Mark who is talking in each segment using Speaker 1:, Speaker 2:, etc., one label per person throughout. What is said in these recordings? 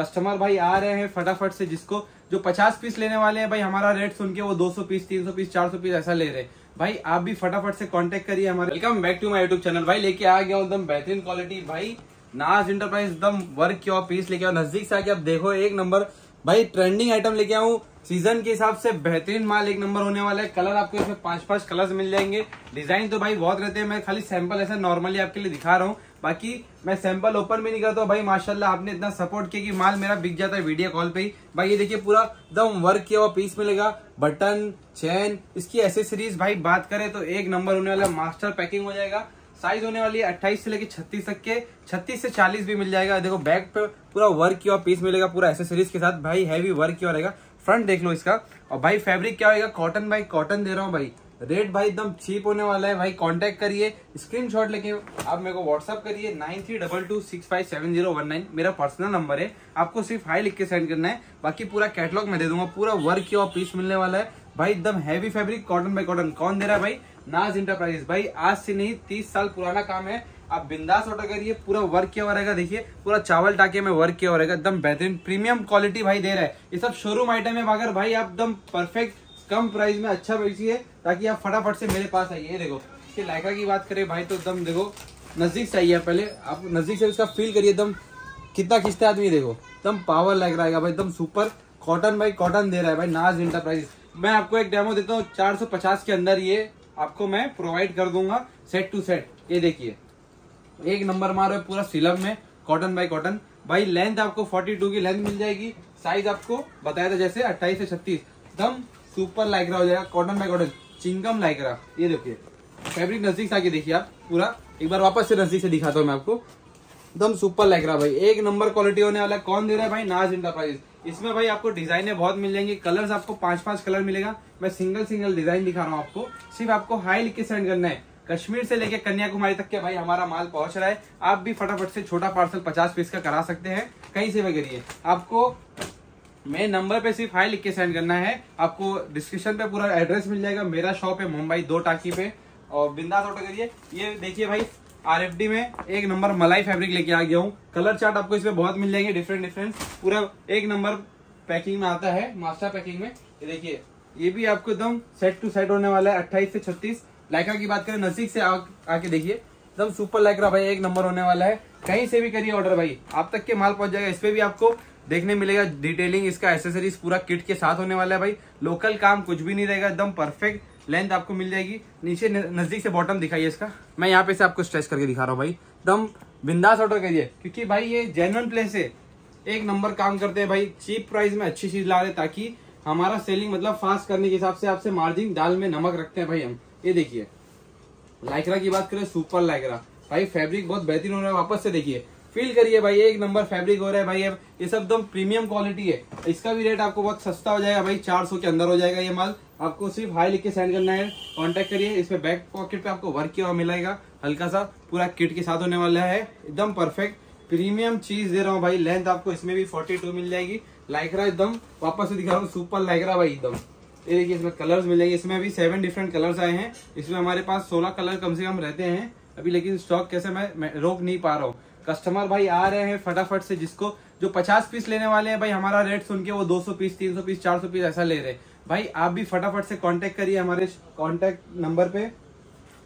Speaker 1: Customer भाई आ रहे हैं फटाफट से, जिसको, जो पचास पीस लेने वाले हैं, भाई हमारा रेट सुन के वो दो सौ पीस तीन सौ पीस चार सौ पीस ऐसा ले रहे हैं। भाई आप भी फटाफट से कांटेक्ट करिए हमारे। Welcome back to my YouTube channel भाई लेके आ गया एकदम बेहतरीन क्वालिटी भाई, नाज इंटरप्राइज एकदम वर्क किया पीस लेके आओ नज़दीक से आके आप देखो, एक नंबर भाई ट्रेंडिंग आइटम लेके आऊँ। सीज़न के हिसाब से बेहतरीन माल एक नंबर होने वाला है। कलर आपको इसमें पाँच पाँच कलर्स मिल जाएँगे। डिज़ाइन तो भाई बहुत रहते हैं। मैं खाली सैंपल ऐसा नॉर्मली आपके लिए दिखा रहा हूँ। बाकी मैं सैंपल ओपन भी नहीं करता भाई, माशाल्लाह, आपने इतना सपोर्ट किया कि माल मेरा बिक जाता है वीडियो कॉल पे ही। भाई, ये देखिए पूरा एकदम वर्क किया हुआ पीस मिलेगा। बटन चैन इसकी एसेसरीज भाई बात करें तो एक नंबर होने वाला मास्टर पैकिंग हो जाएगा। साइज़ होने वाली है अट्ठाईस से लेकर छत्तीस तक के। छत्तीस से चालीस भी मिल जाएगा। देखो बैक पे पूरा वर्क किया पीस मिलेगा। पूरा एसेसरीज के साथ भाई हैवी वर्क किया रहेगा। फ्रंट देख लो इसका। और भाई फैब्रिक क्या होगा कॉटन भाई कॉटन दे रहा हूँ भाई। रेट भाई एकदम चीप होने वाला है। भाई कांटेक्ट करिए। स्क्रीनशॉट लेके आप मेरे को व्हाट्सअप करिए। Nine three double two six five seven zero one nine. मेरा पर्सनल नंबर है। आपको सिर्फ़ हाई लिख के सेंड करना है। बाकी पूरा कैटलॉग मैं दे दूँगा। पूरा वर्क किया पीस मिलने वाला है। भाई एकदम heavy fabric cotton by cotton कौन दे रहा है भाई? नाज इंटरप्राइजेस भाई, आज से नहीं, तीस साल पुराना काम है। आप बिंदास ऑर्डर करिए, पूरा वर्क किया हुआ रहेगा। देखिए, पूरा चावल टाके में वर्क किया हुआ रहेगा। एकदम बेहतरीन प्रीमियम क्वालिटी भाई दे रहा है। ये सब शोरूम आइटम है, मगर भाई, आप एकदम परफेक्ट कम प्राइस में अच्छा बेचिए, ताकि आप फटाफट से मेरे पास आइए। देखो, इसके लाइका की बात करें, भाई तो एकदम देखो, नज़दीक से आइए पहले। आप नज़दीक से उसका फील करिए, एकदम कितना खींचता आदमी, देखो। एकदम पावर लग रहा है भाई, एकदम सुपर कॉटन भाई कॉटन दे रहा है भाई, नाज इंटरप्राइज मैं आपको एक डेमो देता हूँ, चार सौ पचास के अंदर ये आपको मैं प्रोवाइड कर दूँगा सेट टू सेट ये देखिए, एक नंबर मारो पूरा सिलम में कॉटन बाई कॉटन भाई लेंथ आपको 42 की लेंथ मिल जाएगी. साइज़ आपको बताया था जैसे 28 से 36 एकदम सुपर लाइकरा हो जाएगा cotton by cotton chewing gum Lycra ये देखिए फैब्रिक नज़दीक से आके देखिए आप पूरा. एक बार वापस से नज़दीक से दिखाता हूँ मैं आपको. एकदम सुपर लाइकरा भाई। एक नंबर क्वालिटी होने वाला कौन दे रहा है भाई? नाज इंटरप्राइज इसमें भाई आपको डिजाइने बहुत मिल जाएँगी। कलर्स आपको पाँच पाँच कलर मिलेगा। मैं सिंगल सिंगल डिज़ाइन दिखा रहा हूँ आपको। सिर्फ़ आपको हाई लिख के सेंड करना है। कश्मीर से लेके कन्याकुमारी तक के भाई हमारा माल पहुँच रहा है। आप भी फटाफट से छोटा पार्सल पचास पीस का करा सकते हैं। कहीं से करिए। आपको मेरे नंबर पे सिर्फ़ हाई लिख के सेंड करना है। आपको डिस्क्रिप्शन पे पूरा एड्रेस मिल जाएगा। मेरा शॉप है मुंबई, दो टाकी पे। और बिंदास ऑर्डर करिए। ये देखिए भाई RFD में एक नंबर मलाई फैब्रिक लेके आ गया हूँ। कलर चार्ट आपको इसमें बहुत मिल जाएँगे डिफरेंट डिफरेंट पूरा एक नंबर पैकिंग में आता है मास्टर पैकिंग में। ये देखिए ये भी आपको एकदम सेट टू सेट होने वाला है अट्ठाईस से छत्तीस। लाइका की बात करें नज़दीक से आ, आके देखिए। एकदम सुपर लाइकरा भाई एक नंबर होने वाला है। कहीं से भी करिए ऑर्डर भाई। आप तक के माल पहुँच जाएगा। इस पे भी आपको देखने मिलेगा डिटेलिंग इसका एसेसरीज पूरा किट के साथ होने वाला है भाई। लोकल काम कुछ भी नहीं रहेगा एकदम परफेक्ट लेंथ आपको मिल जाएगी। नीचे नज़दीक से बॉटम दिखाइए इसका। मैं यहाँ पे से आपको स्ट्रेच करके दिखा रहा हूँ भाई। एकदम बिंदास ऑर्डर करिए, क्योंकि भाई ये जेनुअन प्लेस है। एक नंबर काम करते हैं भाई चीप प्राइस में अच्छी चीज़ ला रहे ताकि हमारा सेलिंग मतलब फास्ट करने के हिसाब से आपसे मार्जिन दाल में नमक रखते हैं भाई हम। ये देखिए। लाइकरा की बात करें सुपर लाइकरा भाई फैब्रिक बहुत बेहतरीन हो रहा है, वापस से देखिए। फील करिए भाई, एक नंबर फैब्रिक हो रहा है भाई, अब ये सब एकदम प्रीमियम क्वालिटी है। इसका भी रेट आपको बहुत सस्ता हो जाएगा भाई, चार सौ के अंदर हो जाएगा ये माल। आपको सिर्फ़ हाई लिख के सेंड करना है। कांटेक्ट करिए, इसमें बैक पॉकेट पे आपको वर्क किया हुआ मिलेगा। हल्का सा पूरा किट के साथ होने वाला है, एकदम परफेक्ट प्रीमियम चीज़ दे रहा हूँ भाई लेंथ आपको इसमें भी फोर्टी मिल जाएगी। लाइकरा एकदम, वापस से दिखा रहा हूँ सुपर लाइकरा भाई एकदम। ये देखिए, इसमें कलर्स मिल जाएँगे। इसमें अभी सेवन डिफरेंट कलर्स आए हैं। इसमें हमारे पास सोलह कलर कम से कम रहते हैं। अभी लेकिन स्टॉक कैसे मैं रोक नहीं पा रहा हूँ। कस्टमर भाई आ रहे हैं फटाफट से, जिसको, जो पचास पीस लेने वाले हैं, भाई हमारा रेट सुन के वो दो सौ पीस तीन सौ पीस चार सौ पीस ऐसा ले रहे हैं। भाई आप भी फटाफट से कांटेक्ट करिए हमारे कांटेक्ट नंबर पे।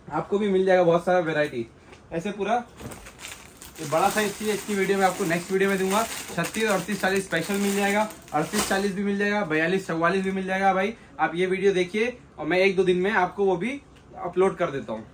Speaker 1: आपको भी मिल जाएगा बहुत सारा वेराइटी ऐसे पूरा, ये बड़ा साइज़ की इसकी वीडियो में आपको नेक्स्ट वीडियो में दूँगा। छत्तीस, अड़तीस, चालीस स्पेशल मिल जाएगा। अड़तीस, चालीस भी मिल जाएगा। बयालीस, चौवालीस भी मिल जाएगा भाई। आप ये वीडियो देखिए और मैं एक दो दिन में आपको वो भी अपलोड कर देता हूँ।